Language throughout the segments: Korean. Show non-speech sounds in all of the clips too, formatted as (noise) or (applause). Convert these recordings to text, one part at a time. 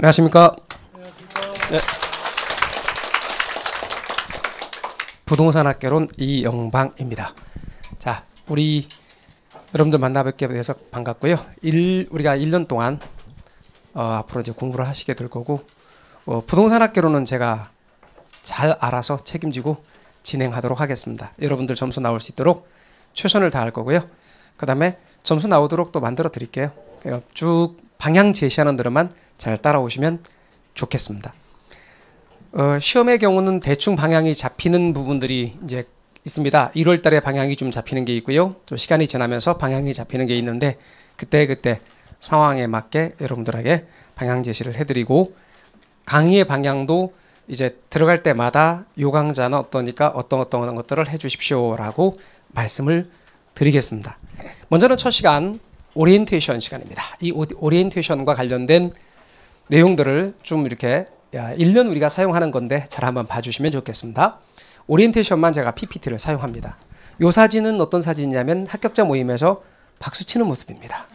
안녕하십니까. 네. 부동산 학개론 이영방입니다. 자, 우리 여러분들 만나 뵙게 돼서 반갑고요. 일, 우리가 1년 동안 어, 앞으로 이제 공부를 하시게 될 거고 어, 부동산 학개론은 제가 잘 알아서 책임지고 진행하도록 하겠습니다. 여러분들 점수 나올 수 있도록 최선을 다할 거고요. 그 다음에 점수 나오도록 또 만들어 드릴게요. 쭉 방향 제시하는 대로만 잘 따라오시면 좋겠습니다. 어, 시험의 경우는 대충 방향이 잡히는 부분들이 이제 있습니다. 1월 달에 방향이 좀 잡히는 게 있고요. 또 시간이 지나면서 방향이 잡히는 게 있는데 그때 그때 상황에 맞게 여러분들에게 방향 제시를 해드리고 강의의 방향도 이제 들어갈 때마다 요 강좌는 어떠니까 어떤 어떤 것들을 해주십시오라고 말씀을 드리겠습니다. 먼저는 첫 시간 오리엔테이션 시간입니다. 이 오리엔테이션과 관련된 내용들을 좀 이렇게 야, 1년 우리가 사용하는 건데 잘 한번 봐주시면 좋겠습니다. 오리엔테이션만 제가 PPT를 사용합니다. 이 사진은 어떤 사진이냐면 합격자 모임에서 박수 치는 모습입니다.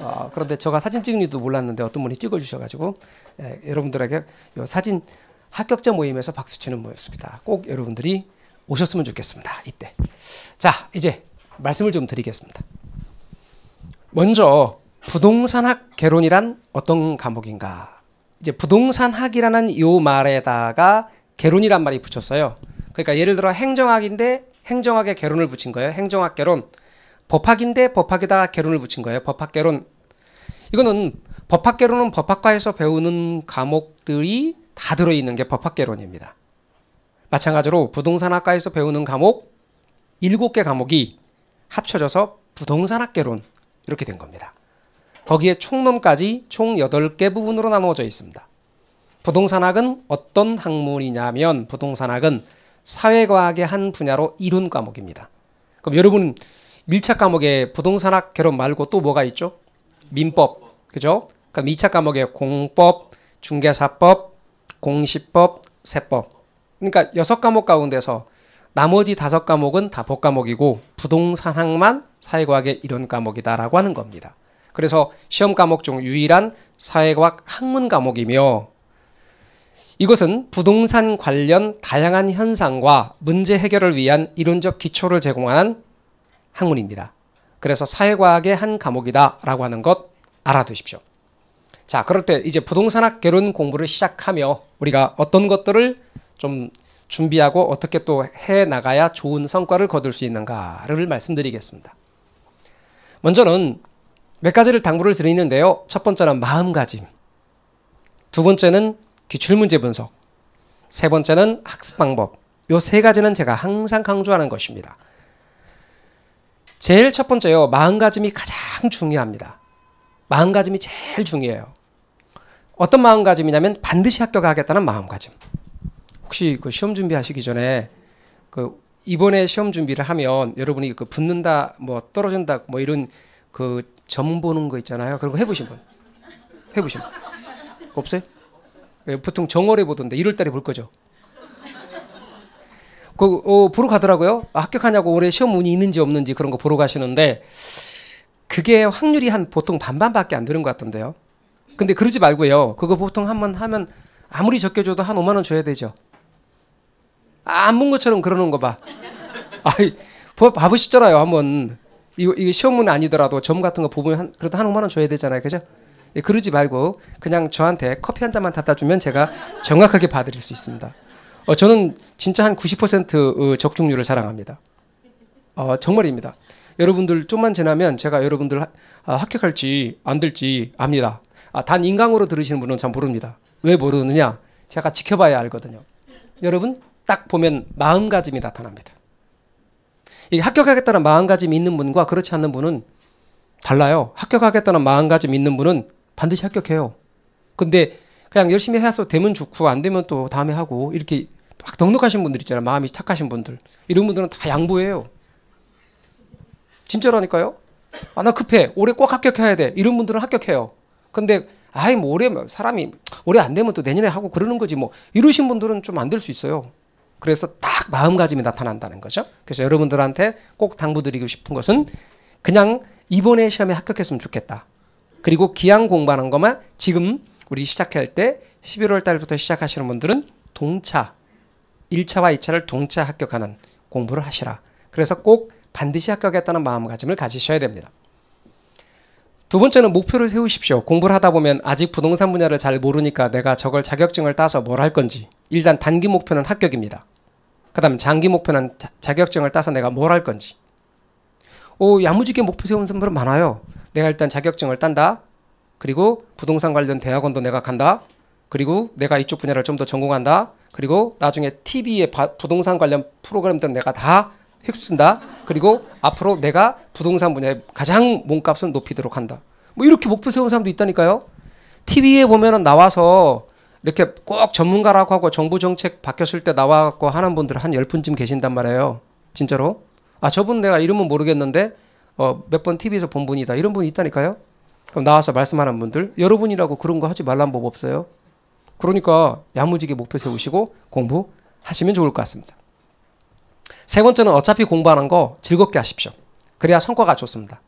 어, 그런데 제가 사진 찍는 줄도 몰랐는데 어떤 분이 찍어주셔가지고 예, 여러분들에게 이 사진 합격자 모임에서 박수 치는 모습입니다. 꼭 여러분들이 오셨으면 좋겠습니다. 이때. 자, 이제 말씀을 좀 드리겠습니다. 먼저 부동산학 개론이란 어떤 과목인가? 이제 부동산학이라는 요 말에다가 개론이란 말이 붙였어요. 그러니까 예를 들어 행정학인데 행정학에 개론을 붙인 거예요. 행정학 개론. 법학인데 법학에다가 개론을 붙인 거예요. 법학 개론. 이거는 법학 개론은 법학과에서 배우는 과목들이 다 들어 있는 게 법학 개론입니다. 마찬가지로 부동산학과에서 배우는 과목 7개 과목이 합쳐져서 부동산학 개론 이렇게 된 겁니다. 거기에 총론까지 총 8개 부분으로 나누어져 있습니다. 부동산학은 어떤 학문이냐면 부동산학은 사회과학의 한 분야로 이론 과목입니다. 그럼 여러분 1차 과목에 부동산학 개론 말고 또 뭐가 있죠? 민법. 그죠? 그럼 2차 과목에 공법, 중개사법, 공시법, 세법. 그러니까 6과목 가운데서 나머지 5 과목은 다 법과목이고 부동산학만 사회과학의 이론 과목이다라고 하는 겁니다. 그래서 시험 과목 중 유일한 사회과학 학문 과목이며 이것은 부동산 관련 다양한 현상과 문제 해결을 위한 이론적 기초를 제공하는 학문입니다. 그래서 사회과학의 한 과목이다라고 하는 것 알아두십시오. 자, 그럴 때 이제 부동산학 개론 공부를 시작하며 우리가 어떤 것들을 좀 준비하고 어떻게 또 해 나가야 좋은 성과를 거둘 수 있는가를 말씀드리겠습니다. 먼저는 몇 가지를 당부를 드리는데요. 첫 번째는 마음가짐. 두 번째는 기출 문제 분석. 세 번째는 학습 방법. 요 세 가지는 제가 항상 강조하는 것입니다. 제일 첫 번째요. 마음가짐이 가장 중요합니다. 마음가짐이 제일 중요해요. 어떤 마음가짐이냐면 반드시 합격하겠다는 마음가짐. 혹시 그 시험 준비하시기 전에 그 이번에 시험 준비를 하면 여러분이 그 붙는다 뭐 떨어진다 뭐 이런 그 점 보는 거 있잖아요. 그런 거 해보신 분? 해보신 분? 없어요? 예, 보통 정월에 보던데 1월달에 볼 거죠. 그 어, 보러 가더라고요. 아, 합격하냐고 올해 시험 운이 있는지 없는지 그런 거 보러 가시는데 그게 확률이 한 보통 반반밖에 안 되는 것 같던데요. 근데 그러지 말고요. 그거 보통 한 번 하면 아무리 적게 줘도 한 5만 원 줘야 되죠. 안본 것처럼 그러는 거 봐. 아이, 봐보시잖아요. 한번 이거, 이게 시험은 아니더라도 점 같은 거 보면 한, 그래도 한 5만 원 줘야 되잖아요. 그죠? 예, 그러지 말고 그냥 저한테 커피 한 잔만 갖다 주면 제가 정확하게 봐드릴 수 있습니다. 어, 저는 진짜 한 90% 어, 적중률을 자랑합니다. 어, 정말입니다. 여러분들 좀만 지나면 제가 여러분들 하, 아, 합격할지 안 될지 압니다. 아, 단 인강으로 들으시는 분은 참 모릅니다. 왜 모르느냐? 제가 지켜봐야 알거든요. 여러분 딱 보면 마음가짐이 나타납니다. 이 합격하겠다는 마음가짐이 있는 분과 그렇지 않는 분은 달라요. 합격하겠다는 마음가짐 있는 분은 반드시 합격해요. 근데 그냥 열심히 해서 되면 좋고 안 되면 또 다음에 하고 이렇게 막 넉넉하신 분들 있잖아요. 마음이 착하신 분들. 이런 분들은 다 양보해요. 진짜라니까요. 아, 나 급해. 올해 꼭 합격해야 돼. 이런 분들은 합격해요. 근데 아이 뭐 올해 사람이 올해 안 되면 또 내년에 하고 그러는 거지 뭐 이러신 분들은 좀 안 될 수 있어요. 그래서 딱 마음가짐이 나타난다는 거죠. 그래서 여러분들한테 꼭 당부드리고 싶은 것은 그냥 이번에 시험에 합격했으면 좋겠다. 그리고 기한 공부하는 것만 지금 우리 시작할 때 11월 달부터 시작하시는 분들은 동차 1차와 2차를 동차 합격하는 공부를 하시라. 그래서 꼭 반드시 합격했다는 마음가짐을 가지셔야 됩니다. 두 번째는 목표를 세우십시오. 공부를 하다 보면 아직 부동산 분야를 잘 모르니까 내가 저걸 자격증을 따서 뭘 할 건지. 일단 단기 목표는 합격입니다. 그다음 장기 목표는 자, 격증을 따서 내가 뭘 할 건지. 오 야무지게 목표 세우는 분들은 많아요. 내가 일단 자격증을 딴다. 그리고 부동산 관련 대학원도 내가 간다. 그리고 내가 이쪽 분야를 좀 더 전공한다. 그리고 나중에 TV에 부동산 관련 프로그램들 내가 다 휩쓴다. 그리고 앞으로 내가 부동산 분야에 가장 몸값을 높이도록 한다. 뭐 이렇게 목표 세운 사람도 있다니까요. TV에 보면은 나와서 이렇게 꼭 전문가라고 하고 정부 정책 바뀌었을 때 나와갖고 하는 분들 한 열분쯤 계신단 말이에요. 진짜로. 아, 저분 내가 이름은 모르겠는데, 어, 몇 번 TV에서 본 분이다. 이런 분이 있다니까요. 그럼 나와서 말씀하는 분들, 여러분이라고 그런 거 하지 말란 법 없어요. 그러니까 야무지게 목표 세우시고 공부하시면 좋을 것 같습니다. 세 번째는 어차피 공부하는 거 즐겁게 하십시오. 그래야 성과가 좋습니다.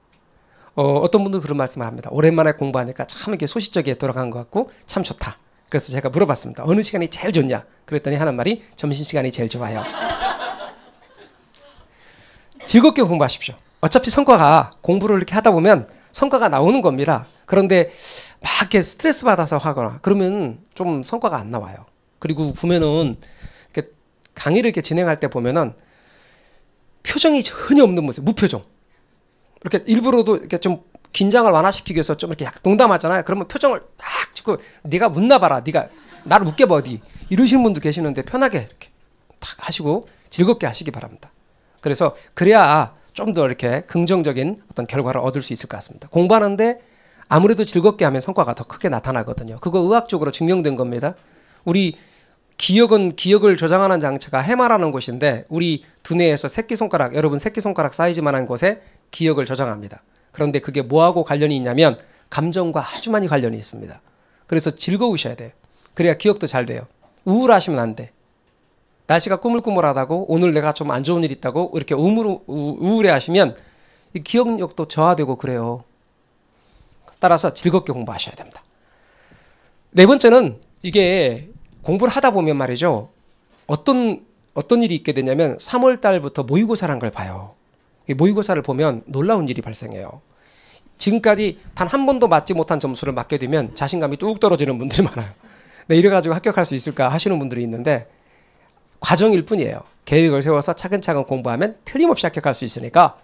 어, 어떤 분들 그런 말씀을 합니다. 오랜만에 공부하니까 참 이렇게 소시적에 돌아간 것 같고 참 좋다. 그래서 제가 물어봤습니다. 어느 시간이 제일 좋냐? 그랬더니 하는 말이 점심시간이 제일 좋아요. 즐겁게 공부하십시오. 어차피 성과가 공부를 이렇게 하다 보면 성과가 나오는 겁니다. 그런데 막 이렇게 스트레스 받아서 하거나 그러면 좀 성과가 안 나와요. 그리고 보면은 이렇게 강의를 이렇게 진행할 때 보면은 표정이 전혀 없는 모습, 무표정. 이렇게 일부러도 이렇게 좀 긴장을 완화시키기 위해서 좀 이렇게 농담하잖아요. 그러면 표정을 막 찍고 네가 묻나 봐라. 네가 나를 웃겨봐 어디. 이러시는 분도 계시는데 편하게 이렇게 탁 하시고 즐겁게 하시기 바랍니다. 그래서 그래야 좀 더 이렇게 긍정적인 어떤 결과를 얻을 수 있을 것 같습니다. 공부하는데 아무래도 즐겁게 하면 성과가 더 크게 나타나거든요. 그거 의학적으로 증명된 겁니다. 우리 기억은 기억을 저장하는 장치가 해마라는 곳인데 우리 두뇌에서 새끼손가락 여러분 새끼손가락 사이즈만한 곳에 기억을 저장합니다. 그런데 그게 뭐하고 관련이 있냐면 감정과 아주 많이 관련이 있습니다. 그래서 즐거우셔야 돼요. 그래야 기억도 잘 돼요. 우울하시면 안 돼. 날씨가 꾸물꾸물하다고 오늘 내가 좀 안 좋은 일 있다고 이렇게 우물, 우울해 하시면 기억력도 저하되고 그래요. 따라서 즐겁게 공부하셔야 됩니다. 네 번째는 이게 공부를 하다 보면 말이죠. 어떤 어떤 일이 있게 되냐면 3월 달부터 모의고사란 걸 봐요. 모의고사를 보면 놀라운 일이 발생해요. 지금까지 단 한 번도 맞지 못한 점수를 맞게 되면 자신감이 뚝 떨어지는 분들이 (laughs) 많아요. 네, 이래가지고 합격할 수 있을까 하시는 분들이 있는데 과정일 뿐이에요. 계획을 세워서 차근차근 공부하면 틀림없이 합격할 수 있으니까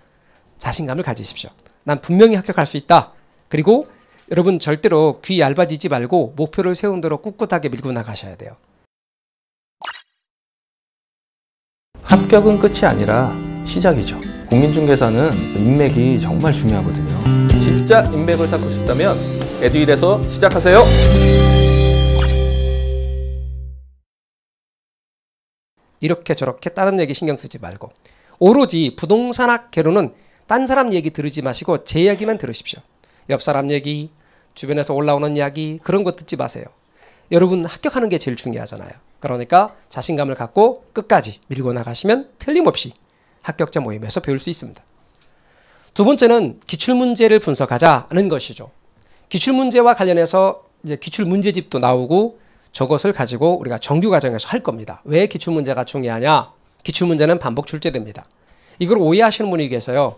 자신감을 가지십시오. 난 분명히 합격할 수 있다. 그리고 여러분 절대로 귀 얇아지지 말고 목표를 세운 대로 꿋꿋하게 밀고 나가셔야 돼요. 합격은 끝이 아니라 시작이죠. 공인중개사는 인맥이 정말 중요하거든요. 진짜 인맥을 쌓고 싶다면 에듀일에서 시작하세요. 이렇게 저렇게 다른 얘기 신경 쓰지 말고 오로지 부동산학 개론은 딴 사람 얘기 들으지 마시고 제 이야기만 들으십시오. 옆 사람 얘기, 주변에서 올라오는 이야기 그런 거 듣지 마세요. 여러분 합격하는 게 제일 중요하잖아요. 그러니까 자신감을 갖고 끝까지 밀고 나가시면 틀림없이 합격자 모임에서 배울 수 있습니다. 두 번째는 기출 문제를 분석하자는 것이죠. 기출 문제와 관련해서 이제 기출 문제집도 나오고 저것을 가지고 우리가 정규 과정에서 할 겁니다. 왜 기출 문제가 중요하냐? 기출 문제는 반복 출제됩니다. 이걸 오해하시는 분이 계세요.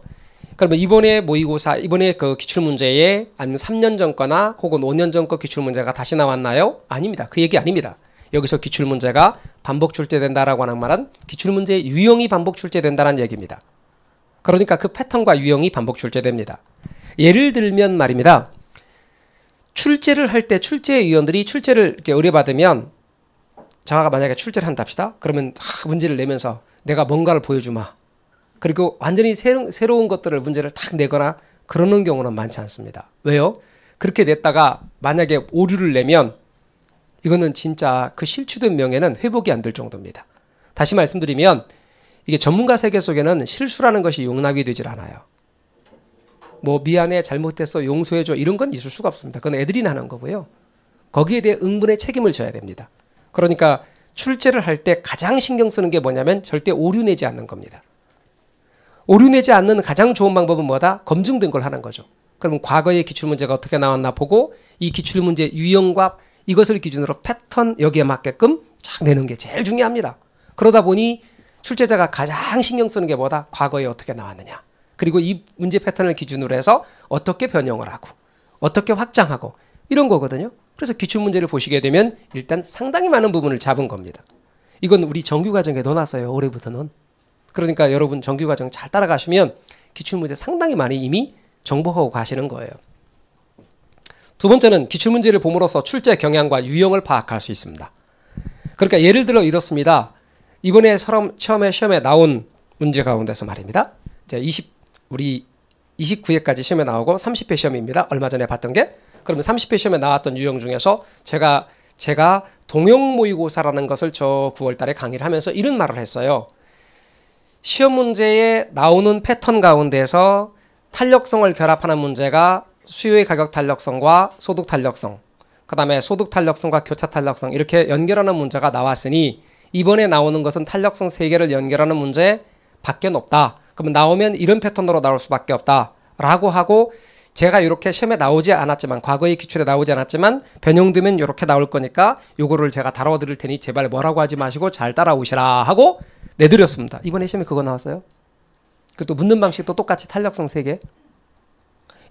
그러면 이번에 모의고사 이번에 그 기출 문제에 아니면 3년 전 거나 혹은 5년 전 거 기출 문제가 다시 나왔나요? 아닙니다. 그 얘기 아닙니다. 여기서 기출 문제가 반복 출제된다라고 하는 말은 기출 문제의 유형이 반복 출제된다는 얘기입니다. 그러니까 그 패턴과 유형이 반복 출제됩니다. 예를 들면 말입니다. 출제를 할 때 출제 위원들이 출제를 이렇게 의뢰받으면 자가 만약에 출제를 한답시다. 그러면 문제를 내면서 내가 뭔가를 보여주마. 그리고 완전히 새로, 운 것들을 문제를 탁 내거나 그러는 경우는 많지 않습니다. 왜요? 그렇게 냈다가 만약에 오류를 내면 이거는 진짜 그 실추된 명예는 회복이 안 될 정도입니다. 다시 말씀드리면 이게 전문가 세계 속에는 실수라는 것이 용납이 되질 않아요. 뭐 미안해 잘못했어 용서해줘 이런 건 있을 수가 없습니다. 그건 애들이 하는 거고요. 거기에 대해 응분의 책임을 져야 됩니다. 그러니까 출제를 할 때 가장 신경 쓰는 게 뭐냐면 절대 오류 내지 않는 겁니다. 오류 내지 않는 가장 좋은 방법은 뭐다? 검증된 걸 하는 거죠. 그러면 과거의 기출문제가 어떻게 나왔나 보고 이 기출문제 유형과 이것을 기준으로 패턴 여기에 맞게끔 쫙 내는 게 제일 중요합니다. 그러다 보니 출제자가 가장 신경 쓰는 게 뭐다? 과거에 어떻게 나왔느냐. 그리고 이 문제 패턴을 기준으로 해서 어떻게 변형을 하고 어떻게 확장하고 이런 거거든요. 그래서 기출 문제를 보시게 되면 일단 상당히 많은 부분을 잡은 겁니다. 이건 우리 정규 과정에 넣어놨어요. 올해부터는. 그러니까 여러분 정규 과정 잘 따라가시면 기출 문제 상당히 많이 이미 정복하고 가시는 거예요. 두 번째는 기출 문제를 봄으로써 출제 경향과 유형을 파악할 수 있습니다. 그러니까 예를 들어 이렇습니다. 이번에 처음 처음에 시험에 나온 문제 가운데서 말입니다. 이제 20 우리 29회까지 시험에 나오고 30회 시험입니다. 얼마 전에 봤던 게 그러면 30회 시험에 나왔던 유형 중에서 제가 제가 동형 모의고사라는 것을 저 9월 달에 강의를 하면서 이런 말을 했어요. 시험 문제에 나오는 패턴 가운데서 탄력성을 결합하는 문제가 수요의 가격 탄력성과 소득 탄력성, 그 다음에 소득 탄력성과 교차 탄력성 이렇게 연결하는 문제가 나왔으니 이번에 나오는 것은 탄력성 세 개를 연결하는 문제 밖에 없다. 그러면 나오면 이런 패턴으로 나올 수밖에 없다 라고 하고 제가 이렇게 시험에 나오지 않았지만 과거의 기출에 나오지 않았지만 변형되면 이렇게 나올 거니까 요거를 제가 다뤄 드릴 테니 제발 뭐라고 하지 마시고 잘 따라오시라 하고 내드렸습니다. 이번에 시험에 그거 나왔어요. 그 또 묻는 방식도 똑같이 탄력성 세 개.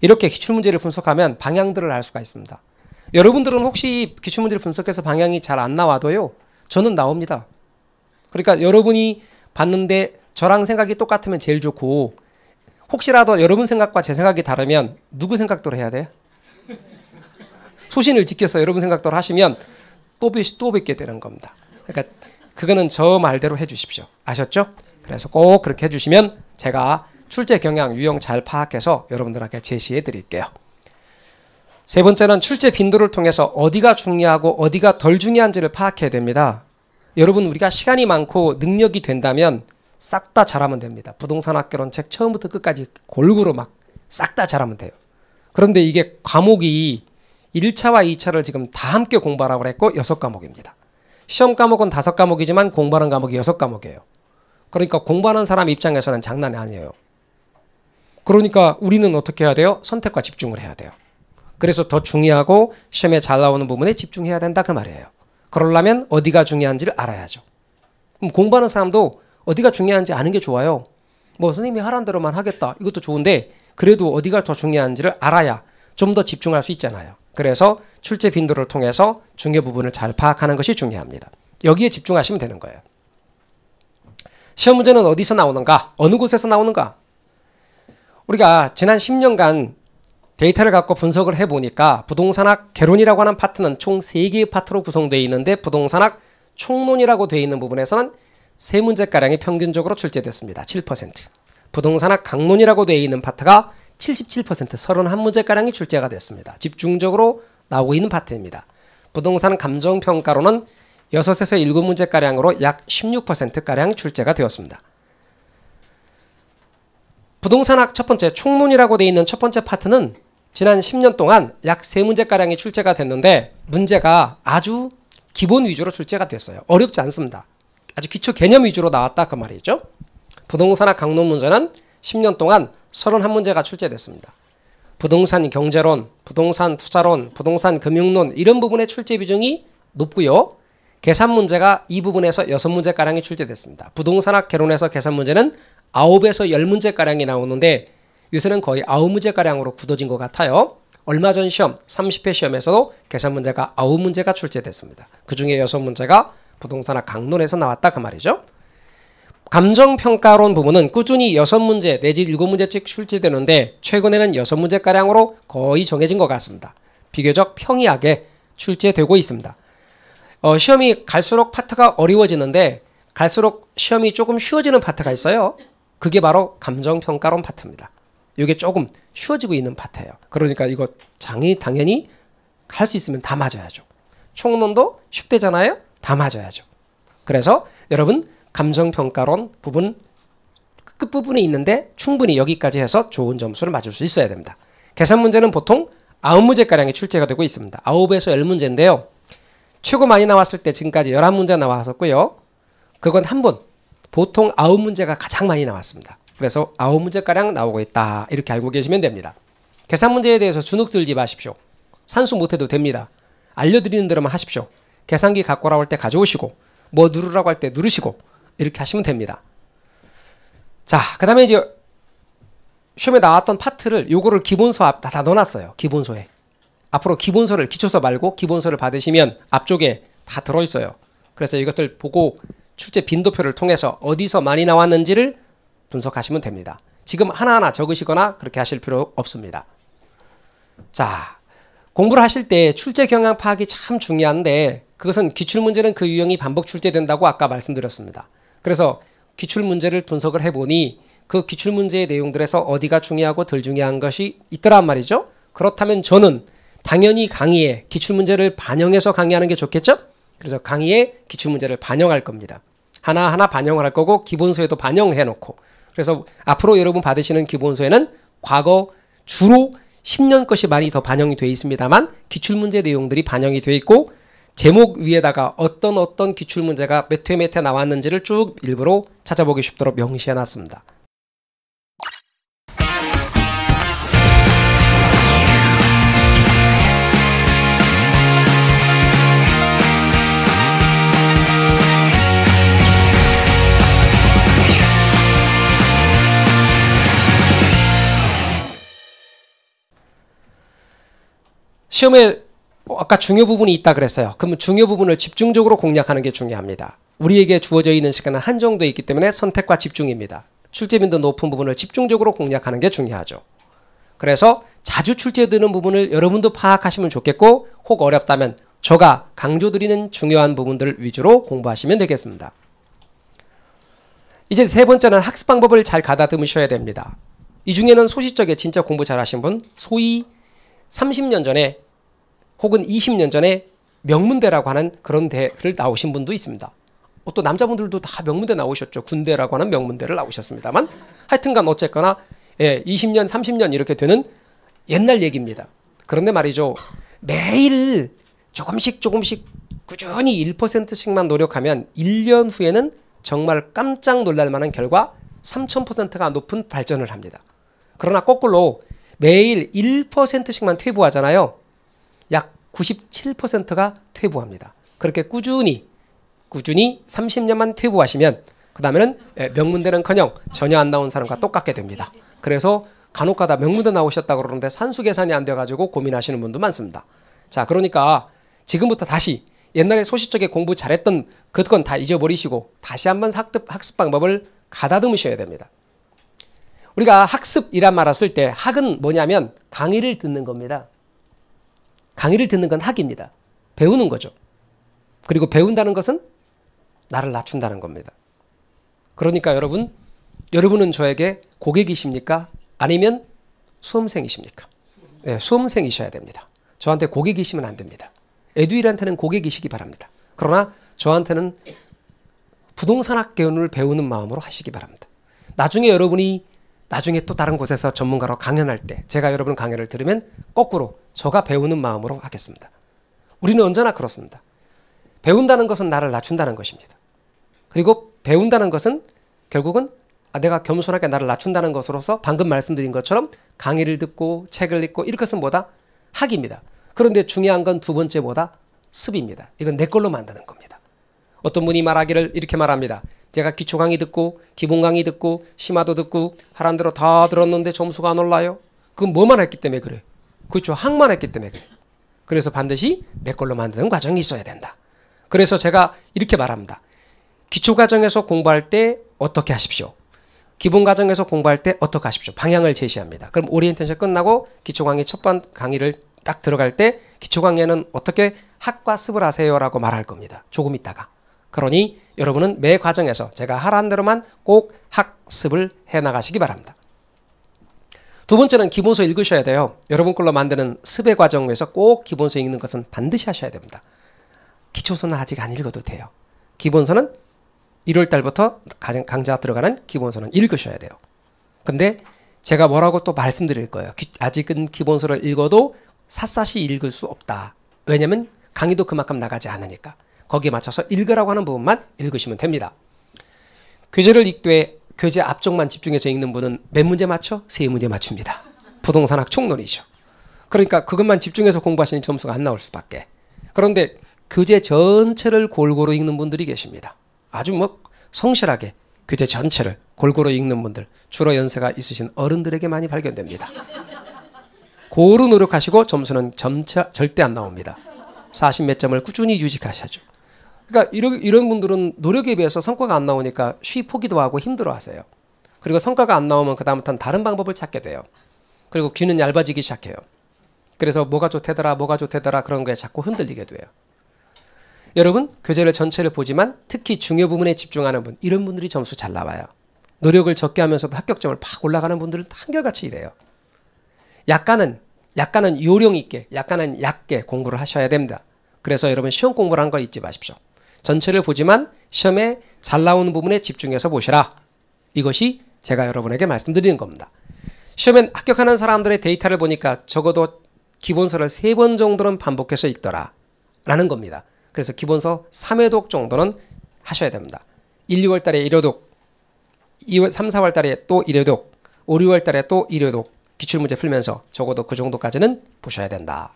이렇게 기출 문제를 분석하면 방향들을 알 수가 있습니다. 여러분들은 혹시 기출 문제를 분석해서 방향이 잘 안 나와도요. 저는 나옵니다. 그러니까 여러분이 봤는데 저랑 생각이 똑같으면 제일 좋고 혹시라도 여러분 생각과 제 생각이 다르면 누구 생각대로 해야 돼요? 소신을 지켜서 여러분 생각대로 하시면 또, 뵙, 또 뵙게 되는 겁니다. 그러니까 그거는 저 말대로 해주십시오. 아셨죠? 그래서 꼭 그렇게 해주시면 제가 출제 경향 유형 잘 파악해서 여러분들에게 제시해 드릴게요. 세 번째는 출제 빈도를 통해서 어디가 중요하고 어디가 덜 중요한지를 파악해야 됩니다. 여러분 우리가 시간이 많고 능력이 된다면 싹 다 잘하면 됩니다. 부동산 학개론 책 처음부터 끝까지 골고루 막 싹 다 잘하면 돼요. 그런데 이게 과목이 1차와 2차를 지금 다 함께 공부하라고 했고 6과목입니다. 시험 과목은 5과목이지만 공부하는 과목이 6과목이에요. 그러니까 공부하는 사람 입장에서는 장난이 아니에요. 그러니까 우리는 어떻게 해야 돼요? 선택과 집중을 해야 돼요. 그래서 더 중요하고 시험에 잘 나오는 부분에 집중해야 된다 그 말이에요. 그러려면 어디가 중요한지를 알아야죠. 그럼 공부하는 사람도 어디가 중요한지 아는 게 좋아요. 뭐 선생님이 하란 대로만 하겠다. 이것도 좋은데 그래도 어디가 더 중요한지를 알아야 좀 더 집중할 수 있잖아요. 그래서 출제 빈도를 통해서 중요 부분을 잘 파악하는 것이 중요합니다. 여기에 집중하시면 되는 거예요. 시험 문제는 어디서 나오는가? 어느 곳에서 나오는가? 우리가 지난 10년간 데이터를 갖고 분석을 해보니까 부동산학 개론이라고 하는 파트는 총 3개의 파트로 구성되어 있는데 부동산학 총론이라고 되어 있는 부분에서는 3문제가량이 평균적으로 출제됐습니다. 7%. 부동산학 강론이라고 되어 있는 파트가 77% 31문제가량이 출제가 됐습니다. 집중적으로 나오고 있는 파트입니다. 부동산 감정평가로는 6에서 7문제가량으로 약 16%가량 출제가 되었습니다. 부동산학 첫 번째 총론이라고 되어 있는 첫 번째 파트는 지난 10년 동안 약 3문제가량이 출제가 됐는데 문제가 아주 기본 위주로 출제가 됐어요. 어렵지 않습니다. 아주 기초 개념 위주로 나왔다 그 말이죠. 부동산학 강론 문제는 10년 동안 31문제가 출제됐습니다. 부동산 경제론, 부동산 투자론, 부동산 금융론 이런 부분의 출제 비중이 높고요. 계산 문제가 이 부분에서 6문제가량이 출제됐습니다. 부동산학 개론에서 계산 문제는 9에서 10문제가량이 나오는데 요새는 거의 9문제가량으로 굳어진 것 같아요. 얼마 전 시험 30회 시험에서도 계산 문제가 9문제가 출제됐습니다. 그 중에 6문제가 부동산학 강론에서 나왔다 그 말이죠. 감정평가론 부분은 꾸준히 6문제 내지 7문제씩 출제되는데 최근에는 6문제가량으로 거의 정해진 것 같습니다. 비교적 평이하게 출제되고 있습니다. 어, 시험이 갈수록 파트가 어려워지는데 갈수록 시험이 조금 쉬워지는 파트가 있어요. 그게 바로 감정평가론 파트입니다. 이게 조금 쉬워지고 있는 파트예요. 그러니까 이거 장이 당연히 할 수 있으면 다 맞아야죠. 총론도 쉽대잖아요. 다 맞아야죠. 그래서 여러분 감정평가론 부분 끝부분에 있는데 충분히 여기까지 해서 좋은 점수를 맞을 수 있어야 됩니다. 계산 문제는 보통 9문제가량이 출제가 되고 있습니다. 9에서 10문제인데요. 최고 많이 나왔을 때 지금까지 11문제 나왔었고요. 그건 한 분. 보통 9문제가 가장 많이 나왔습니다. 그래서 9문제가량 나오고 있다. 이렇게 알고 계시면 됩니다. 계산 문제에 대해서 주눅 들지 마십시오. 산수 못해도 됩니다. 알려드리는 대로만 하십시오. 계산기 갖고 오라고 할 때 가져오시고 뭐 누르라고 할 때 누르시고 이렇게 하시면 됩니다. 자, 그 다음에 이제 시험에 나왔던 파트를 요거를 기본서 앞 다 넣어놨어요. 기본서에. 앞으로 기본서를 기초서 말고 기본서를 받으시면 앞쪽에 다 들어있어요. 그래서 이것들 보고 출제 빈도표를 통해서 어디서 많이 나왔는지를 분석하시면 됩니다. 지금 하나하나 적으시거나 그렇게 하실 필요 없습니다. 자, 공부를 하실 때 출제 경향 파악이 참 중요한데 그것은 기출 문제는 그 유형이 반복 출제된다고 아까 말씀드렸습니다. 그래서 기출 문제를 분석을 해보니 그 기출 문제의 내용들에서 어디가 중요하고 덜 중요한 것이 있더란 말이죠. 그렇다면 저는 당연히 강의에 기출 문제를 반영해서 강의하는 게 좋겠죠? 그래서 강의에 기출 문제를 반영할 겁니다. 하나하나 반영을 할 거고 기본서에도 반영해 놓고 그래서 앞으로 여러분 받으시는 기본서에는 과거 주로 10년 것이 많이 더 반영이 되어 있습니다만 기출 문제 내용들이 반영이 되어 있고 제목 위에다가 어떤 어떤 기출 문제가 몇 회 몇 회 나왔는지를 쭉 일부러 찾아보기 쉽도록 명시해 놨습니다. 시험에 어, 아까 중요 부분이 있다 그랬어요. 그러면 중요 부분을 집중적으로 공략하는 게 중요합니다. 우리에게 주어져 있는 시간은 한정돼 있기 때문에 선택과 집중입니다. 출제빈도 높은 부분을 집중적으로 공략하는 게 중요하죠. 그래서 자주 출제되는 부분을 여러분도 파악하시면 좋겠고 혹 어렵다면 제가 강조드리는 중요한 부분들을 위주로 공부하시면 되겠습니다. 이제 세 번째는 학습 방법을 잘 가다듬으셔야 됩니다. 이 중에는 소시적에 진짜 공부 잘하신 분, 소위 30년 전에 혹은 20년 전에 명문대라고 하는 그런 대를 나오신 분도 있습니다. 어, 또 남자분들도 다 명문대 나오셨죠. 군대라고 하는 명문대를 나오셨습니다만 하여튼간 어쨌거나 예, 20년, 30년 이렇게 되는 옛날 얘기입니다. 그런데 말이죠. 매일 조금씩 조금씩 꾸준히 1%씩만 노력하면 1년 후에는 정말 깜짝 놀랄 만한 결과 3000%가 높은 발전을 합니다. 그러나 거꾸로 매일 1%씩만 퇴보하잖아요. 약 97%가 퇴보합니다. 그렇게 꾸준히 꾸준히 30년만 퇴보하시면 그 다음에는 명문대는커녕 전혀 안 나온 사람과 똑같게 됩니다. 그래서 간혹가다 명문대 나오셨다 그러는데 산수 계산이 안 돼가지고 고민하시는 분도 많습니다. 자, 그러니까 지금부터 다시 옛날에 소시적에 공부 잘했던 그건 다 잊어버리시고 다시 한번 학습, 학습 방법을 가다듬으셔야 됩니다. 우리가 학습이란 말을 쓸 때 학은 뭐냐면 강의를 듣는 겁니다. 강의를 듣는 건 학입니다. 배우는 거죠. 그리고 배운다는 것은 나를 낮춘다는 겁니다. 그러니까 여러분, 여러분은 저에게 고객이십니까? 아니면 수험생이십니까? 네, 수험생이셔야 됩니다. 저한테 고객이시면 안 됩니다. 에듀일한테는 고객이시기 바랍니다. 그러나 저한테는 부동산학 개론을 배우는 마음으로 하시기 바랍니다. 나중에 여러분이 나중에 또 다른 곳에서 전문가로 강연할 때 제가 여러분 강연을 들으면 거꾸로 저가 배우는 마음으로 하겠습니다. 우리는 언제나 그렇습니다. 배운다는 것은 나를 낮춘다는 것입니다. 그리고 배운다는 것은 결국은 아, 내가 겸손하게 나를 낮춘다는 것으로서 방금 말씀드린 것처럼 강의를 듣고 책을 읽고 해서 뭐다? 학입니다. 그런데 중요한 건 두 번째 뭐다? 습입니다. 이건 내 걸로 만드는 겁니다. 어떤 분이 말하기를 이렇게 말합니다. 제가 기초 강의 듣고 기본 강의 듣고 심화도 듣고 하란 대로 다 들었는데 점수가 안 올라요. 그건 뭐만 했기 때문에 그래. 그렇죠. 학만 했기 때문에 그래. 그래서 반드시 내 걸로 만드는 과정이 있어야 된다. 그래서 제가 이렇게 말합니다. 기초 과정에서 공부할 때 어떻게 하십시오. 기본 과정에서 공부할 때 어떻게 하십시오. 방향을 제시합니다. 그럼 오리엔테이션 끝나고 기초 강의 첫 번 강의를 딱 들어갈 때 기초 강의는 어떻게 학과 습을 하세요라고 말할 겁니다. 조금 있다가. 그러니 여러분은 매 과정에서 제가 하라는 대로만 꼭 학습을 해 나가시기 바랍니다. 두 번째는 기본서 읽으셔야 돼요. 여러분 걸로 만드는 습의 과정에서 꼭 기본서 읽는 것은 반드시 하셔야 됩니다. 기초서는 아직 안 읽어도 돼요. 기본서는 1월 달부터 강좌 들어가는 기본서는 읽으셔야 돼요. 근데 제가 뭐라고 또 말씀드릴 거예요. 아직은 기본서를 읽어도 샅샅이 읽을 수 없다. 왜냐면 강의도 그만큼 나가지 않으니까. 거기에 맞춰서 읽으라고 하는 부분만 읽으시면 됩니다. 교재를 읽되 교재 앞쪽만 집중해서 읽는 분은 몇 문제 맞춰? 세 문제 맞춥니다. 부동산학 총론이죠. 그러니까 그것만 집중해서 공부하시는 점수가 안 나올 수밖에. 그런데 교재 전체를 골고루 읽는 분들이 계십니다. 아주 뭐 성실하게 교재 전체를 골고루 읽는 분들 주로 연세가 있으신 어른들에게 많이 발견됩니다. 고루 노력하시고 점수는 점차 절대 안 나옵니다. 40 몇 점을 꾸준히 유지하셔야죠. 그러니까 이런, 이런 분들은 노력에 비해서 성과가 안 나오니까 쉬 포기도 하고 힘들어하세요. 그리고 성과가 안 나오면 그 다음부터는 다른 방법을 찾게 돼요. 그리고 귀는 얇아지기 시작해요. 그래서 뭐가 좋대더라, 뭐가 좋대더라 그런 거에 자꾸 흔들리게 돼요. 여러분 교재를 전체를 보지만 특히 중요 부분에 집중하는 분 이런 분들이 점수 잘 나와요. 노력을 적게 하면서도 합격점을 팍 올라가는 분들은 한결같이 이래요. 약간은 약간은 요령 있게 약간은 얕게 공부를 하셔야 됩니다. 그래서 여러분 시험 공부를 한 거 잊지 마십시오. 전체를 보지만 시험에 잘 나오는 부분에 집중해서 보시라. 이것이 제가 여러분에게 말씀드리는 겁니다. 시험엔 합격하는 사람들의 데이터를 보니까 적어도 기본서를 세 번 정도는 반복해서 읽더라. 라는 겁니다. 그래서 기본서 3회독 정도는 하셔야 됩니다. 1, 2월 달에 1회독, 2월, 3, 4월 달에 또 1회독, 5, 6월 달에 또 1회독 기출문제 풀면서 적어도 그 정도까지는 보셔야 된다.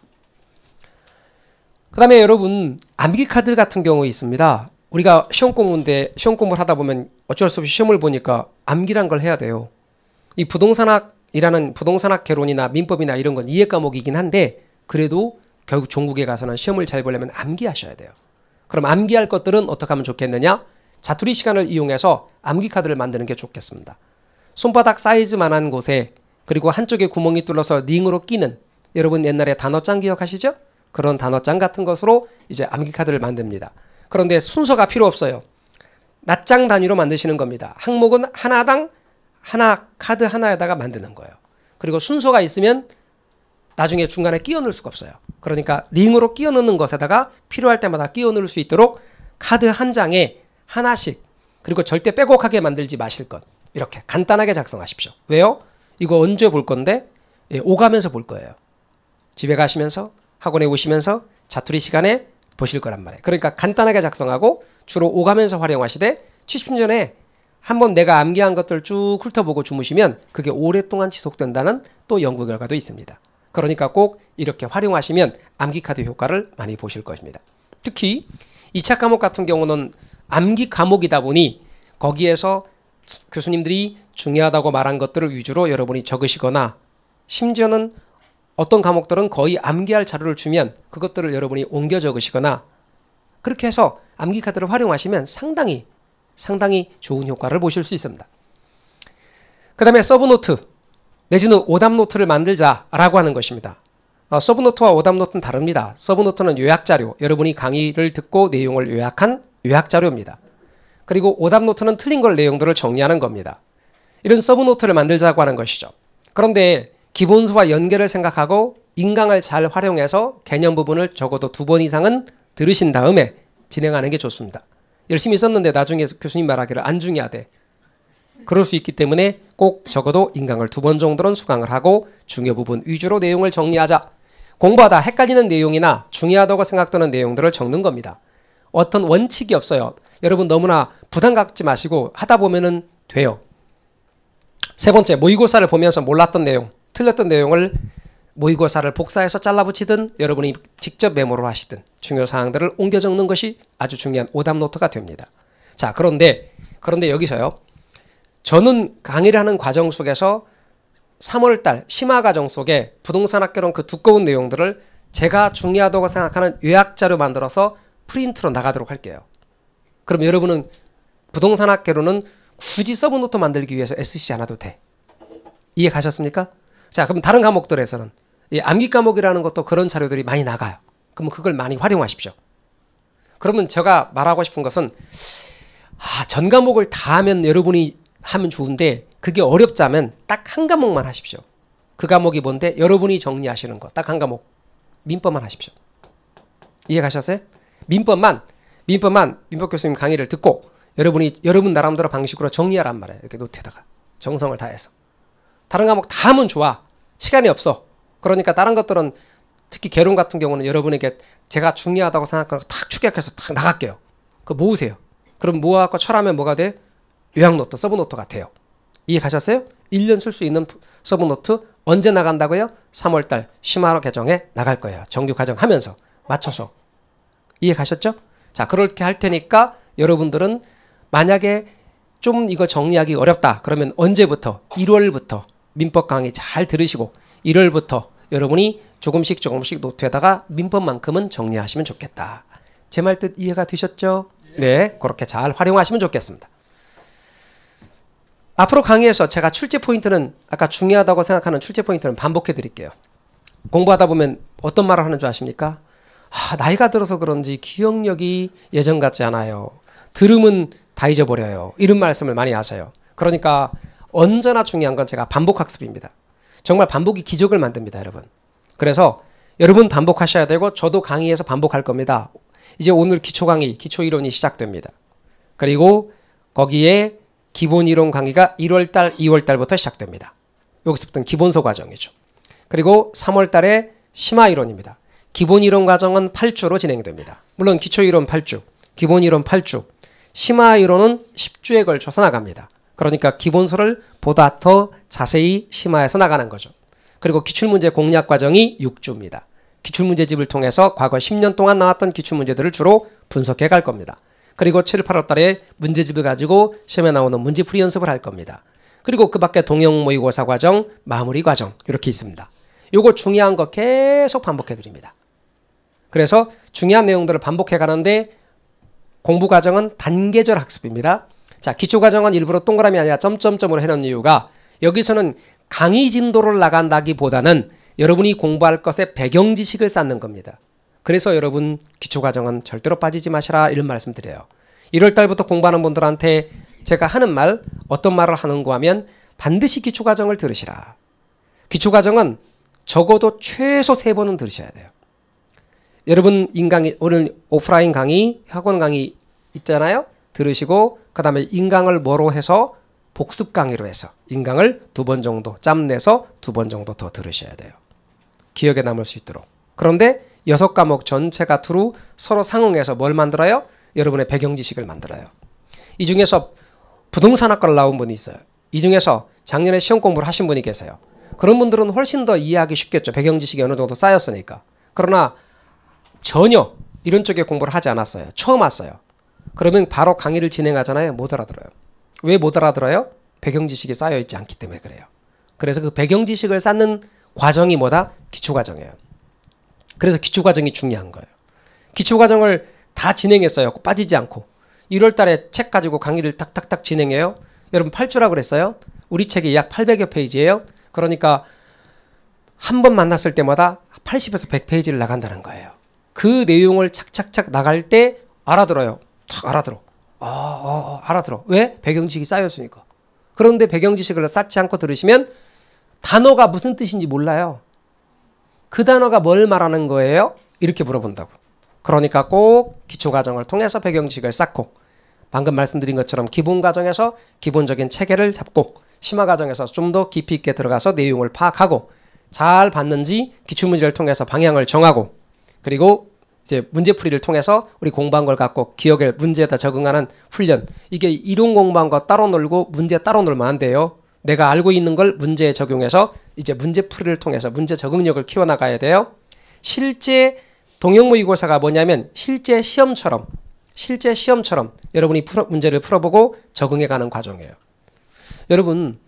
그 다음에 여러분 암기 카드 같은 경우 있습니다. 우리가 시험 공부인데 시험 공부를 하다 보면 어쩔 수 없이 시험을 보니까 암기란 걸 해야 돼요. 이 부동산학이라는 부동산학 개론이나 민법이나 이런 건 이해 과목이긴 한데 그래도 결국 종국에 가서는 시험을 잘 보려면 암기하셔야 돼요. 그럼 암기할 것들은 어떻게 하면 좋겠느냐? 자투리 시간을 이용해서 암기 카드를 만드는 게 좋겠습니다. 손바닥 사이즈만한 곳에 그리고 한쪽에 구멍이 뚫려서 링으로 끼는 여러분 옛날에 단어장 기억하시죠? 그런 단어장 같은 것으로 이제 암기 카드를 만듭니다. 그런데 순서가 필요 없어요. 낱장 단위로 만드시는 겁니다. 항목은 하나당 하나 카드 하나에다가 만드는 거예요. 그리고 순서가 있으면 나중에 중간에 끼워 넣을 수가 없어요. 그러니까 링으로 끼워 넣는 것에다가 필요할 때마다 끼워 넣을 수 있도록 카드 한 장에 하나씩 그리고 절대 빼곡하게 만들지 마실 것. 이렇게 간단하게 작성하십시오. 왜요? 이거 언제 볼 건데? 예, 오가면서 볼 거예요. 집에 가시면서 학원에 오시면서 자투리 시간에 보실 거란 말이에요. 그러니까 간단하게 작성하고 주로 오가면서 활용하시되 취침 전에 한번 내가 암기한 것들 쭉 훑어보고 주무시면 그게 오랫동안 지속된다는 또 연구 결과도 있습니다. 그러니까 꼭 이렇게 활용하시면 암기 카드 효과를 많이 보실 것입니다. 특히 2차 과목 같은 경우는 암기 과목이다 보니 거기에서 교수님들이 중요하다고 말한 것들을 위주로 여러분이 적으시거나 심지어는 어떤 과목들은 거의 암기할 자료를 주면 그것들을 여러분이 옮겨 적으시거나 그렇게 해서 암기 카드를 활용하시면 상당히 상당히 좋은 효과를 보실 수 있습니다. 그 다음에 서브노트 내지는 오답노트를 만들자라고 하는 것입니다. 어, 서브노트와 오답노트는 다릅니다. 서브노트는 요약자료, 여러분이 강의를 듣고 내용을 요약한 요약자료입니다. 그리고 오답노트는 틀린 걸 내용들을 정리하는 겁니다. 이런 서브노트를 만들자고 하는 것이죠. 그런데 기본서와 연결을 생각하고 인강을 잘 활용해서 개념 부분을 적어도 두 번 이상은 들으신 다음에 진행하는 게 좋습니다. 열심히 썼는데 나중에 교수님 말하기를 안 중요하대. 그럴 수 있기 때문에 꼭 적어도 인강을 두 번 정도는 수강을 하고 중요 부분 위주로 내용을 정리하자. 공부하다 헷갈리는 내용이나 중요하다고 생각되는 내용들을 적는 겁니다. 어떤 원칙이 없어요. 여러분 너무나 부담 갖지 마시고 하다 보면은 돼요. 세 번째 모의고사를 보면서 몰랐던 내용, 틀렸던 내용을 모의고사를 복사해서 잘라붙이든 여러분이 직접 메모를 하시든 중요 사항들을 옮겨 적는 것이 아주 중요한 오답 노트가 됩니다. 자, 그런데 그런데 여기서요. 저는 강의를 하는 과정 속에서 3월 달 심화 과정 속에 부동산 학교론 그 두꺼운 내용들을 제가 중요하다고 생각하는 요약 자료 만들어서 프린트로 나가도록 할게요. 그럼 여러분은 부동산 학교로는 굳이 서브노트 만들기 위해서 애쓰시지 않아도 돼. 이해 가셨습니까? 자, 그럼 다른 과목들에서는 이 암기 과목이라는 것도 그런 자료들이 많이 나가요. 그러면 그걸 많이 활용하십시오. 그러면 제가 말하고 싶은 것은 아, 전 과목을 다 하면 여러분이 하면 좋은데 그게 어렵자면 딱 한 과목만 하십시오. 그 과목이 뭔데? 여러분이 정리하시는 거. 딱 한 과목. 민법만 하십시오. 이해 가셨어요? 민법만 민법만 민법 교수님 강의를 듣고 여러분이 여러분 나름대로 방식으로 정리하란 말이에요. 이렇게 노트에다가 정성을 다해서. 다른 과목 다 하면 좋아. 시간이 없어. 그러니까 다른 것들은 특히 개론 같은 경우는 여러분에게 제가 중요하다고 생각하는 거탁 축약해서 탁 나갈게요. 그거 모으세요. 그럼 모아갖고 철하면 뭐가 돼? 요약노트, 서브노트 같아요. 이해 가셨어요? 1년 쓸 수 있는 서브노트 언제 나간다고요? 3월달 심화 과정에 나갈 거예요. 정규 과정 하면서 맞춰서 이해 가셨죠? 자, 그렇게 할 테니까 여러분들은 만약에 좀 이거 정리하기 어렵다. 그러면 언제부터? 1월부터 민법 강의 잘 들으시고 1월부터 여러분이 조금씩 조금씩 노트에다가 민법만큼은 정리하시면 좋겠다. 제 말 뜻 이해가 되셨죠? 네, 그렇게 잘 활용하시면 좋겠습니다. 앞으로 강의에서 제가 출제 포인트는 아까 중요하다고 생각하는 출제 포인트는 반복해 드릴게요. 공부하다 보면 어떤 말을 하는 줄 아십니까? 아, 나이가 들어서 그런지 기억력이 예전 같지 않아요. 들으면 다 잊어버려요. 이런 말씀을 많이 하세요. 그러니까 언제나 중요한 건 제가 반복 학습입니다. 정말 반복이 기적을 만듭니다, 여러분. 그래서 여러분 반복하셔야 되고 저도 강의에서 반복할 겁니다. 이제 오늘 기초 강의, 기초 이론이 시작됩니다. 그리고 거기에 기본 이론 강의가 1월 달, 2월 달부터 시작됩니다. 여기서부터는 기본서 과정이죠. 그리고 3월 달에 심화 이론입니다. 기본 이론 과정은 8주로 진행됩니다. 물론 기초 이론 8주, 기본 이론 8주, 심화 이론은 10주에 걸쳐서 나갑니다. 그러니까 기본서를 보다 더 자세히 심화해서 나가는 거죠. 그리고 기출문제 공략 과정이 6주입니다. 기출문제집을 통해서 과거 10년 동안 나왔던 기출문제들을 주로 분석해 갈 겁니다. 그리고 7, 8월 달에 문제집을 가지고 시험에 나오는 문제풀이 연습을 할 겁니다. 그리고 그 밖에 동영 모의고사 과정, 마무리 과정 이렇게 있습니다. 요거 중요한 거 계속 반복해 드립니다. 그래서 중요한 내용들을 반복해 가는데 공부 과정은 단계적 학습입니다. 자, 기초 과정은 일부러 동그라미 아니라 점점점으로 해놓은 이유가 여기서는 강의 진도를 나간다기보다는 여러분이 공부할 것의 배경 지식을 쌓는 겁니다. 그래서 여러분 기초 과정은 절대로 빠지지 마시라 이런 말씀 드려요. 1월 달부터 공부하는 분들한테 제가 하는 말 어떤 말을 하는거 하면 반드시 기초 과정을 들으시라. 기초 과정은 적어도 최소 세 번은 들으셔야 돼요. 여러분 인강이 오늘 오프라인 강의, 학원 강의 있잖아요. 들으시고 그 다음에 인강을 뭐로 해서 복습 강의로 해서 인강을 두 번 정도 짬내서 두 번 정도 더 들으셔야 돼요. 기억에 남을 수 있도록. 그런데 여섯 과목 전체가 두루 서로 상응해서 뭘 만들어요? 여러분의 배경 지식을 만들어요. 이 중에서 부동산학과를 나온 분이 있어요. 이 중에서 작년에 시험 공부를 하신 분이 계세요. 그런 분들은 훨씬 더 이해하기 쉽겠죠. 배경 지식이 어느 정도 쌓였으니까. 그러나 전혀 이런 쪽에 공부를 하지 않았어요. 처음 왔어요. 그러면 바로 강의를 진행하잖아요. 못 알아들어요. 왜 못 알아들어요? 배경 지식이 쌓여 있지 않기 때문에 그래요. 그래서 그 배경 지식을 쌓는 과정이 뭐다? 기초 과정이에요. 그래서 기초 과정이 중요한 거예요. 기초 과정을 다 진행했어요. 빠지지 않고. 1월 달에 책 가지고 강의를 탁탁탁 진행해요. 여러분 8주라고 그랬어요. 우리 책이 약 800여 페이지예요. 그러니까 한 번 만났을 때마다 80에서 100페이지를 나간다는 거예요. 그 내용을 착착착 나갈 때 알아들어요. 탁 알아들어. 아, 아, 아, 알아들어. 왜? 배경 지식이 쌓였으니까. 그런데 배경 지식을 쌓지 않고 들으시면 단어가 무슨 뜻인지 몰라요. 그 단어가 뭘 말하는 거예요? 이렇게 물어본다고. 그러니까 꼭 기초 과정을 통해서 배경 지식을 쌓고 방금 말씀드린 것처럼 기본 과정에서 기본적인 체계를 잡고 심화 과정에서 좀 더 깊이 있게 들어가서 내용을 파악하고 잘 봤는지 기출 문제를 통해서 방향을 정하고 그리고 이제 문제풀이를 통해서 우리 공부한 걸 갖고 기억에 문제에다 적응하는 훈련. 이게 이론 공부한 거 따로 놀고 문제 따로 놀면 안 돼요. 내가 알고 있는 걸 문제에 적용해서 이제 문제풀이를 통해서 문제 적응력을 키워나가야 돼요. 실제 동영모의고사가 뭐냐면 실제 시험처럼 실제 시험처럼 여러분이 풀어, 문제를 풀어보고 적응해가는 과정이에요. 여러분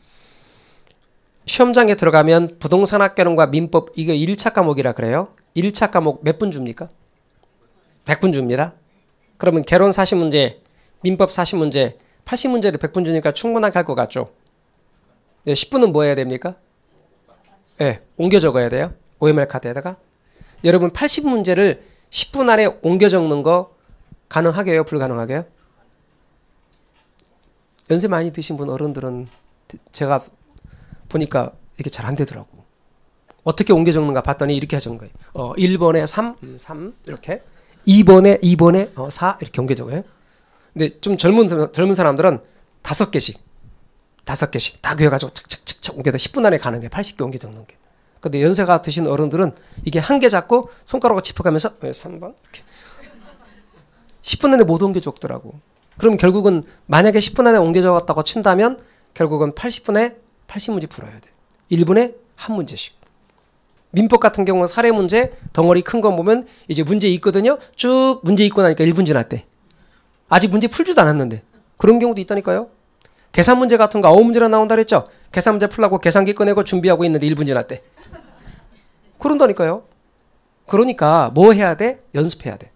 시험장에 들어가면 부동산학개론과 민법 이거 1차 과목이라 그래요. 1차 과목 몇 분 줍니까? 100분 줍니다. 그러면 개론 40문제, 민법 40문제, 80문제를 100분 주니까 충분하게 할 것 같죠? 네, 10분은 뭐 해야 됩니까? 예, 네, 옮겨 적어야 돼요. OMR 카드에다가. 여러분 80문제를 10분 안에 옮겨 적는 거 가능하게요? 불가능하게요? 연세 많이 드신 분 어른들은 제가 보니까 이게 잘 안 되더라고. 어떻게 옮겨 적는가 봤더니 이렇게 하는 거예요. 어, 1번에 3, 3 이렇게. 2번에 2번에 어, 4 이렇게 옮겨 적어요. 근데 좀 젊은 젊은 사람들은 다섯 개씩 다섯 개씩 다 그려가지고 착착착착 옮겨다 10분 안에 가는 게 80개 옮겨 적는 게. 근데 연세가 드신 어른들은 이게 한 개 잡고 손가락으로 짚어가면서 3번 이렇게 10분 안에 못 옮겨 적더라고. 그럼 결국은 만약에 10분 안에 옮겨 적었다고 친다면 결국은 80분에 80문제 풀어야 돼. 1분에 한 문제씩. 민법 같은 경우는 사례 문제 덩어리 큰거 보면 이제 문제 있거든요. 쭉 문제 있고 나니까 1분 지났대. 아직 문제 풀지도 않았는데 그런 경우도 있다니까요. 계산 문제 같은 거 아홉 문제나 나온다 그랬죠. 계산 문제 풀라고 계산기 꺼내고 준비하고 있는데 1분 지났대. 그런다니까요. 그러니까 뭐 해야 돼? 연습해야 돼.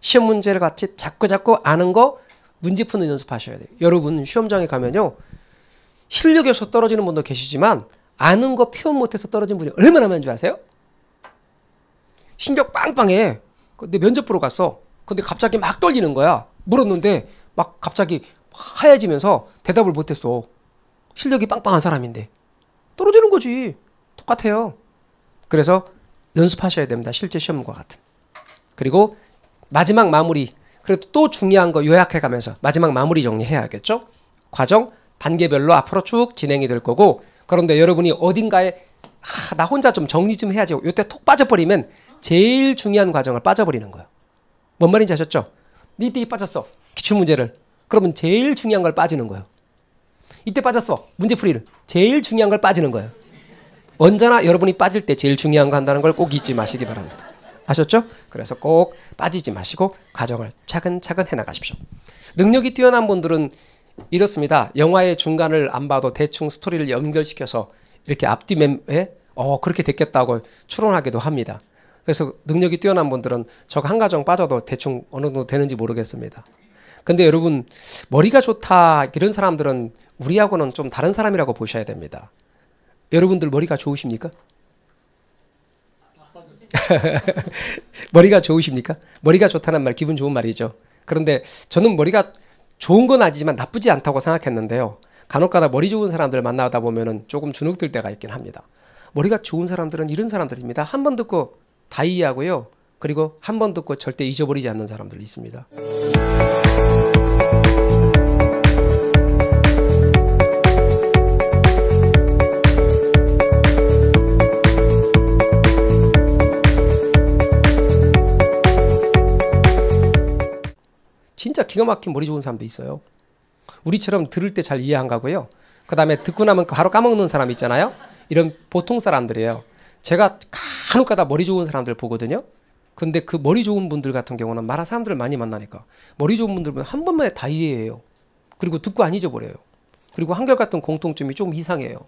시험 문제를 같이 자꾸 자꾸 아는 거 문제 푸는 연습하셔야 돼요. 여러분 시험장에 가면요. 실력에서 떨어지는 분도 계시지만 아는 거 표현 못해서 떨어진 분이 얼마나 많은 줄 아세요? 신경 빵빵해. 근데 면접 보러 갔어. 근데 갑자기 막 떨리는 거야. 물었는데 막 갑자기 하얘지면서 대답을 못했어. 실력이 빵빵한 사람인데 떨어지는 거지. 똑같아요. 그래서 연습하셔야 됩니다. 실제 시험과 같은. 그리고 마지막 마무리. 그래도 또 중요한 거 요약해 가면서 마지막 마무리 정리해야겠죠? 과정 단계별로 앞으로 쭉 진행이 될 거고 그런데 여러분이 어딘가에 아, 나 혼자 좀 정리 좀 해야지. 요때 톡 빠져버리면 제일 중요한 과정을 빠져버리는 거예요. 뭔 말인지 아셨죠? 이때 빠졌어. 기출 문제를. 그러면 제일 중요한 걸 빠지는 거예요. 이때 빠졌어. 문제 풀이를. 제일 중요한 걸 빠지는 거예요. 언제나 여러분이 빠질 때 제일 중요한 거 한다는 걸 꼭 잊지 마시기 바랍니다. 아셨죠? 그래서 꼭 빠지지 마시고 과정을 차근차근 해나가십시오. 능력이 뛰어난 분들은 이렇습니다. 영화의 중간을 안 봐도 대충 스토리를 연결시켜서 이렇게 앞뒤 mem에 어 그렇게 됐겠다고 추론하기도 합니다. 그래서 능력이 뛰어난 분들은 저거 한 가정 빠져도 대충 어느 정도 되는지 모르겠습니다. 근데 여러분 머리가 좋다 이런 사람들은 우리하고는 좀 다른 사람이라고 보셔야 됩니다. 여러분들 머리가 좋으십니까? (laughs) 머리가 좋으십니까? 머리가 좋다는 말 기분 좋은 말이죠. 그런데 저는 머리가 좋은 건 아니지만 나쁘지 않다고 생각했는데요. 간혹가다 머리 좋은 사람들 만나다 보면은 조금 주눅들 때가 있긴 합니다. 머리가 좋은 사람들은 이런 사람들입니다. 한 번 듣고 다 이해하고요. 그리고 한 번 듣고 절대 잊어버리지 않는 사람들 있습니다. 진짜 기가 막힌 머리 좋은 사람도 있어요. 우리처럼 들을 때 잘 이해 안 가고요. 그 다음에 듣고 나면 바로 까먹는 사람 있잖아요. 이런 보통 사람들이에요. 제가 간혹 가다 머리 좋은 사람들 보거든요. 근데 그 머리 좋은 분들 같은 경우는 말한 사람들을 많이 만나니까 머리 좋은 분들은 한 번만에 다 이해해요. 그리고 듣고 안 잊어버려요. 그리고 한결같은 공통점이 좀 이상해요.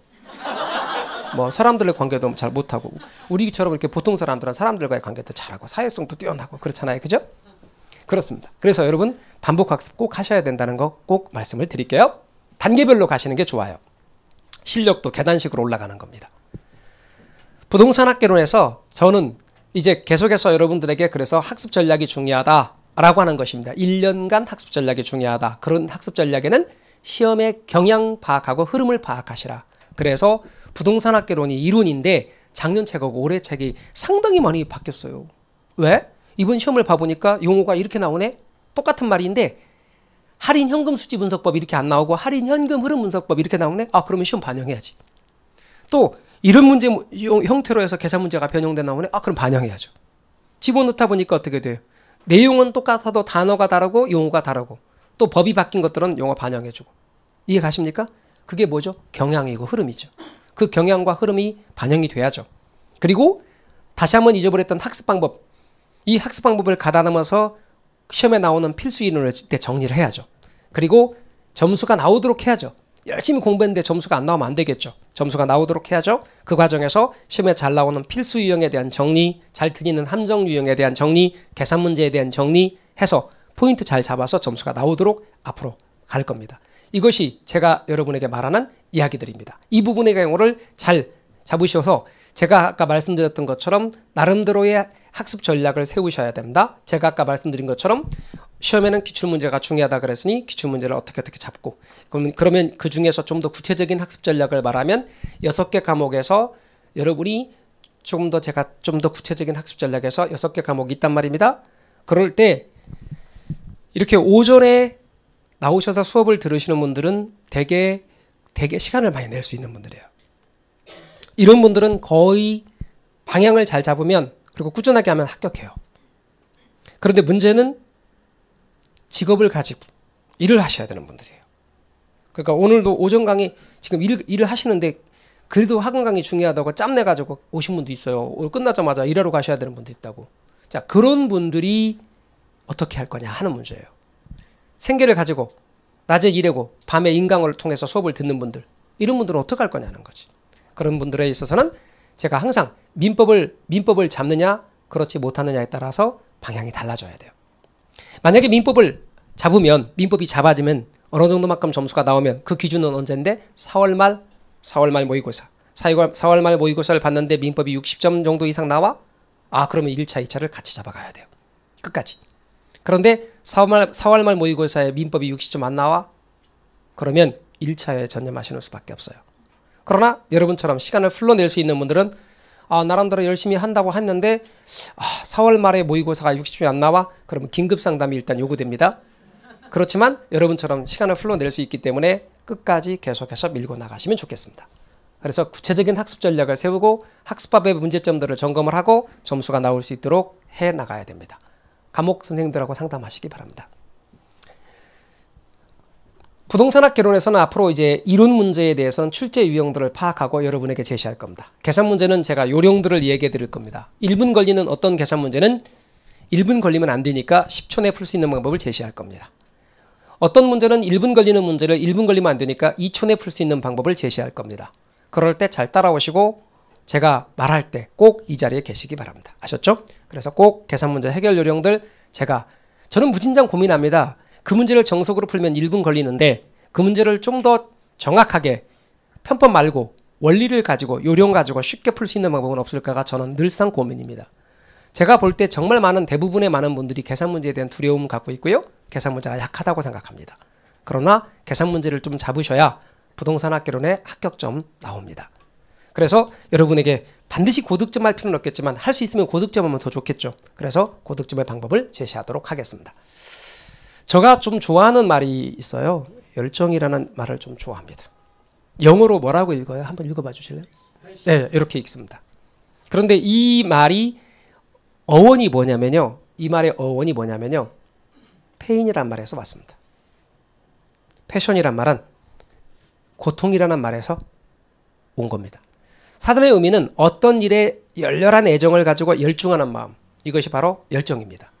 뭐 사람들의 관계도 잘 못하고 우리처럼 이렇게 보통 사람들은 사람들과의 관계도 잘하고 사회성도 뛰어나고 그렇잖아요. 그죠? 그렇습니다. 그래서 여러분 반복 학습 꼭 하셔야 된다는 거 꼭 말씀을 드릴게요. 단계별로 가시는 게 좋아요. 실력도 계단식으로 올라가는 겁니다. 부동산 학개론에서 저는 이제 계속해서 여러분들에게 그래서 학습 전략이 중요하다라고 하는 것입니다. 1년간 학습 전략이 중요하다. 그런 학습 전략에는 시험의 경향 파악하고 흐름을 파악하시라. 그래서 부동산 학개론이 이론인데 작년 책하고 올해 책이 상당히 많이 바뀌었어요. 왜? 이번 시험을 봐보니까 용어가 이렇게 나오네? 똑같은 말인데 할인 현금 수지 분석법 이렇게 안 나오고 할인 현금 흐름 분석법 이렇게 나오네? 아 그러면 시험 반영해야지. 또 이런 문제 형태로 해서 계산 문제가 변형돼 나오네? 아 그럼 반영해야죠. 집어넣다 보니까 어떻게 돼요? 내용은 똑같아도 단어가 다르고 용어가 다르고 또 법이 바뀐 것들은 용어 반영해주고 이해 가십니까? 그게 뭐죠? 경향이고 흐름이죠. 그 경향과 흐름이 반영이 돼야죠. 그리고 다시 한번 잊어버렸던 학습 방법 이 학습 방법을 가다듬어서 시험에 나오는 필수 이론을 때 정리를 해야죠. 그리고 점수가 나오도록 해야죠. 열심히 공부했는데 점수가 안 나오면 안 되겠죠. 점수가 나오도록 해야죠. 그 과정에서 시험에 잘 나오는 필수 유형에 대한 정리, 잘 틀리는 함정 유형에 대한 정리, 계산 문제에 대한 정리 해서 포인트 잘 잡아서 점수가 나오도록 앞으로 갈 겁니다. 이것이 제가 여러분에게 말하는 이야기들입니다. 이 부분의 경우를 잘 잡으셔서 제가 아까 말씀드렸던 것처럼 나름대로의 학습 전략을 세우셔야 됩니다. 제가 아까 말씀드린 것처럼 시험에는 기출 문제가 중요하다 그랬으니 기출 문제를 어떻게 어떻게 잡고 그러면 그러면 그 중에서 좀 더 구체적인 학습 전략을 말하면 여섯 개 과목에서 여러분이 조금 더 제가 좀 더 구체적인 학습 전략에서 여섯 개 과목이 있단 말입니다. 그럴 때 이렇게 오전에 나오셔서 수업을 들으시는 분들은 대개 대개 시간을 많이 낼 수 있는 분들이에요. 이런 분들은 거의 방향을 잘 잡으면 그리고 꾸준하게 하면 합격해요. 그런데 문제는 직업을 가지고 일을 하셔야 되는 분들이에요. 그러니까 오늘도 오전 강의 지금 일, 일을 하시는데 그래도 학원 강의 중요하다고 짬내 가지고 오신 분도 있어요. 오늘 끝나자마자 일하러 가셔야 되는 분도 있다고. 자, 그런 분들이 어떻게 할 거냐 하는 문제예요. 생계를 가지고 낮에 일하고 밤에 인강을 통해서 수업을 듣는 분들 이런 분들은 어떻게 할 거냐는 거지. 그런 분들에 있어서는 제가 항상 민법을 민법을 잡느냐 그렇지 못하느냐에 따라서 방향이 달라져야 돼요. 만약에 민법을 잡으면 민법이 잡아지면 어느 정도만큼 점수가 나오면 그 기준은 언제인데 4월 말 4월 말 모의고사 4월, 4월 말 모의고사를 봤는데 민법이 60점 정도 이상 나와? 아 그러면 1차 2차를 같이 잡아가야 돼요. 끝까지. 그런데 4월 말, 4월 말 모의고사에 민법이 60점 안 나와? 그러면 1차에 전념하시는 수밖에 없어요. 그러나 여러분처럼 시간을 풀러낼 수 있는 분들은 아, 나름대로 열심히 한다고 했는데 아, 4월 말에 모의고사가 60점이 안 나와? 그러면 긴급 상담이 일단 요구됩니다. 그렇지만 여러분처럼 시간을 풀러낼 수 있기 때문에 끝까지 계속해서 밀고 나가시면 좋겠습니다. 그래서 구체적인 학습 전략을 세우고 학습법의 문제점들을 점검을 하고 점수가 나올 수 있도록 해 나가야 됩니다. 과목 선생님들하고 상담하시기 바랍니다. 부동산학 개론에서는 앞으로 이제 이론 문제에 대해서는 출제 유형들을 파악하고 여러분에게 제시할 겁니다. 계산 문제는 제가 요령들을 얘기해 드릴 겁니다. 1분 걸리는 어떤 계산 문제는 1분 걸리면 안 되니까 10초 내에 풀 수 있는 방법을 제시할 겁니다. 어떤 문제는 1분 걸리는 문제를 1분 걸리면 안 되니까 2초 내에 풀 수 있는 방법을 제시할 겁니다. 그럴 때 잘 따라오시고 제가 말할 때 꼭 이 자리에 계시기 바랍니다. 아셨죠? 그래서 꼭 계산 문제 해결 요령들 제가 저는 무진장 고민합니다. 그 문제를 정석으로 풀면 1분 걸리는데 그 문제를 좀 더 정확하게 편법 말고 원리를 가지고 요령 가지고 쉽게 풀 수 있는 방법은 없을까가 저는 늘상 고민입니다. 제가 볼 때 정말 많은 대부분의 많은 분들이 계산 문제에 대한 두려움 갖고 있고요. 계산 문제가 약하다고 생각합니다. 그러나 계산 문제를 좀 잡으셔야 부동산 학개론의 합격점 나옵니다. 그래서 여러분에게 반드시 고득점 할 필요는 없겠지만 할 수 있으면 고득점 하면 더 좋겠죠. 그래서 고득점의 방법을 제시하도록 하겠습니다. 제가 좀 좋아하는 말이 있어요. 열정이라는 말을 좀 좋아합니다. 영어로 뭐라고 읽어요? 한번 읽어봐 주실래요? 네, 이렇게 읽습니다. 그런데 이 말이 어원이 뭐냐면요. 이 말의 어원이 뭐냐면요. 페인이란 말에서 왔습니다. 패션이란 말은 고통이라는 말에서 온 겁니다. 사전의 의미는 어떤 일에 열렬한 애정을 가지고 열중하는 마음. 이것이 바로 열정입니다.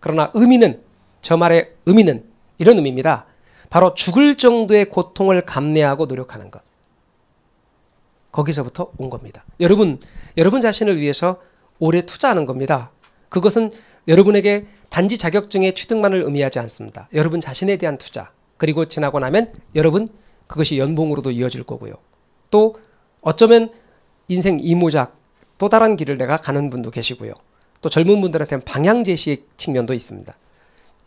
그러나 의미는 저 말의 의미는 이런 의미입니다. 바로 죽을 정도의 고통을 감내하고 노력하는 것. 거기서부터 온 겁니다. 여러분, 여러분 자신을 위해서 오래 투자하는 겁니다. 그것은 여러분에게 단지 자격증의 취득만을 의미하지 않습니다. 여러분 자신에 대한 투자. 그리고 지나고 나면 여러분 그것이 연봉으로도 이어질 거고요. 또 어쩌면 인생 이모작 또 다른 길을 내가 가는 분도 계시고요. 또 젊은 분들한테는 방향 제시의 측면도 있습니다.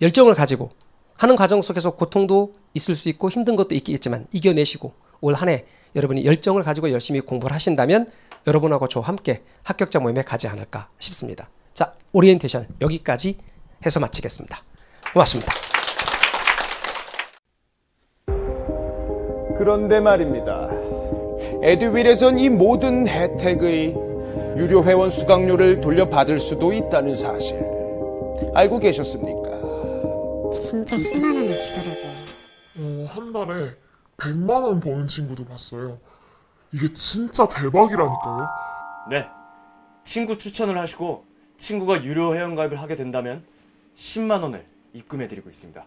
열정을 가지고 하는 과정 속에서 고통도 있을 수 있고 힘든 것도 있겠지만 이겨내시고 올 한 해 여러분이 열정을 가지고 열심히 공부를 하신다면 여러분하고 저와 함께 합격자 모임에 가지 않을까 싶습니다. 자, 오리엔테이션 여기까지 해서 마치겠습니다. 고맙습니다. 그런데 말입니다. 에듀윌에선 이 모든 혜택의 유료 회원 수강료를 돌려받을 수도 있다는 사실 알고 계셨습니까? 진짜 10만 원을 주더라고요. 어, 한 달에 100만 원 버는 친구도 봤어요. 이게 진짜 대박이라니까요. 네. 친구 추천을 하시고 친구가 유료 회원가입을 하게 된다면 10만 원을 입금해 드리고 있습니다.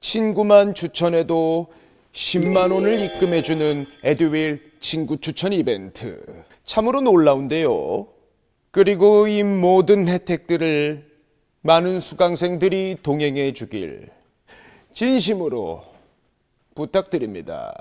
친구만 추천해도 10만 원을 입금해주는 에듀윌 친구 추천 이벤트. 참으로 놀라운데요. 그리고 이 모든 혜택들을 많은 수강생들이 동행해 주길 진심으로 부탁드립니다.